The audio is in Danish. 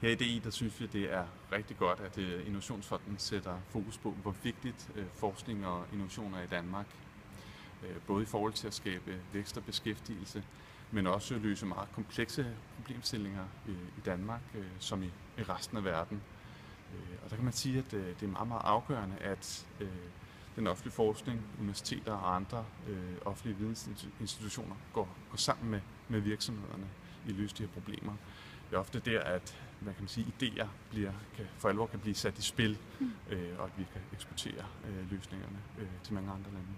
Her i DI, der synes vi, det er rigtig godt, at øh, Innovationsfonden sætter fokus på, hvor vigtigt øh, forskning og innovation er i Danmark. Øh, både i forhold til at skabe vækst og beskæftigelse, men også at løse meget komplekse problemstillinger i Danmark, som i resten af verden. Og der kan man sige, at det er meget, meget afgørende, at den offentlige forskning, universiteter og andre offentlige vidensinstitutioner går, går sammen med, med virksomhederne i at løse de her problemer. Det er ofte der, at hvad kan man sige, idéer bliver, kan, for alvor kan blive sat i spil, mm. øh, og at vi kan eksportere øh, løsningerne øh, til mange andre lande.